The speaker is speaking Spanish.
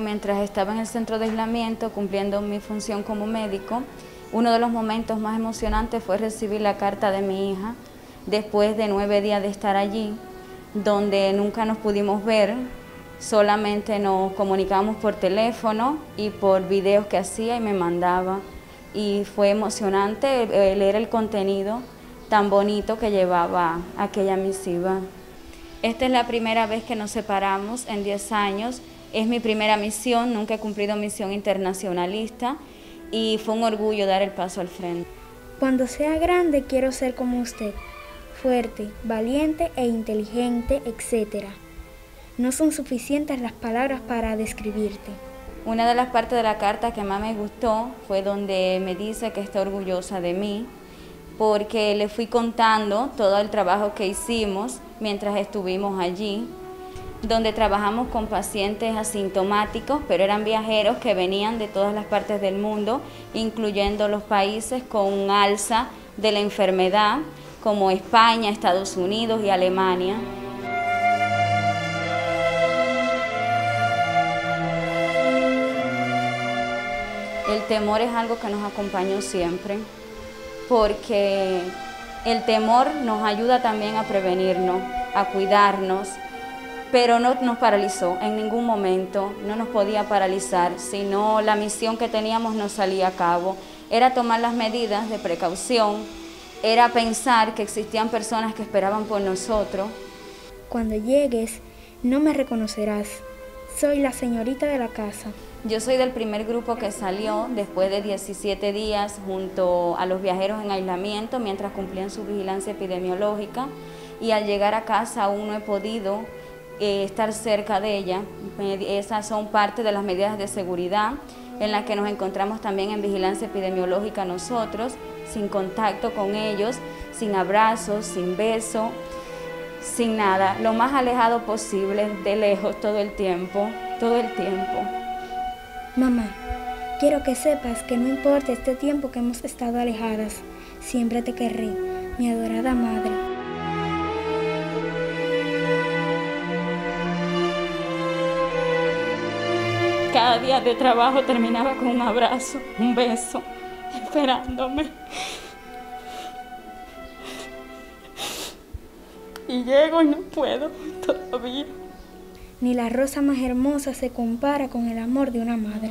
Mientras estaba en el centro de aislamiento cumpliendo mi función como médico, uno de los momentos más emocionantes fue recibir la carta de mi hija después de nueve días de estar allí, donde nunca nos pudimos ver, solamente nos comunicamos por teléfono y por videos que hacía y me mandaba. Y fue emocionante leer el contenido tan bonito que llevaba aquella misiva. Esta es la primera vez que nos separamos en 10 años es mi primera misión, nunca he cumplido misión internacionalista y fue un orgullo dar el paso al frente. Cuando sea grande quiero ser como usted, fuerte, valiente e inteligente, etc. No son suficientes las palabras para describirte. Una de las partes de la carta que más me gustó fue donde me dice que está orgullosa de mí, porque le fui contando todo el trabajo que hicimos mientras estuvimos allí donde trabajamos con pacientes asintomáticos, pero eran viajeros que venían de todas las partes del mundo, incluyendo los países con un alza de la enfermedad, como España, Estados Unidos y Alemania. El temor es algo que nos acompañó siempre, porque el temor nos ayuda también a prevenirnos, a cuidarnos, pero no nos paralizó en ningún momento, no nos podía paralizar, sino la misión que teníamos no salía a cabo. Era tomar las medidas de precaución, era pensar que existían personas que esperaban por nosotros. Cuando llegues, no me reconocerás. Soy la señorita de la casa. Yo soy del primer grupo que salió después de 17 días junto a los viajeros en aislamiento mientras cumplían su vigilancia epidemiológica y al llegar a casa aún no he podido eh, estar cerca de ella. Esas son parte de las medidas de seguridad en las que nos encontramos también en vigilancia epidemiológica nosotros, sin contacto con ellos, sin abrazos, sin beso, sin nada, lo más alejado posible, de lejos todo el tiempo, todo el tiempo. Mamá, quiero que sepas que no importa este tiempo que hemos estado alejadas, siempre te querré, mi adorada madre. Cada día de trabajo terminaba con un abrazo, un beso, esperándome. Y llego y no puedo todavía. Ni la rosa más hermosa se compara con el amor de una madre.